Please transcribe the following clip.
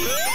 Yeah!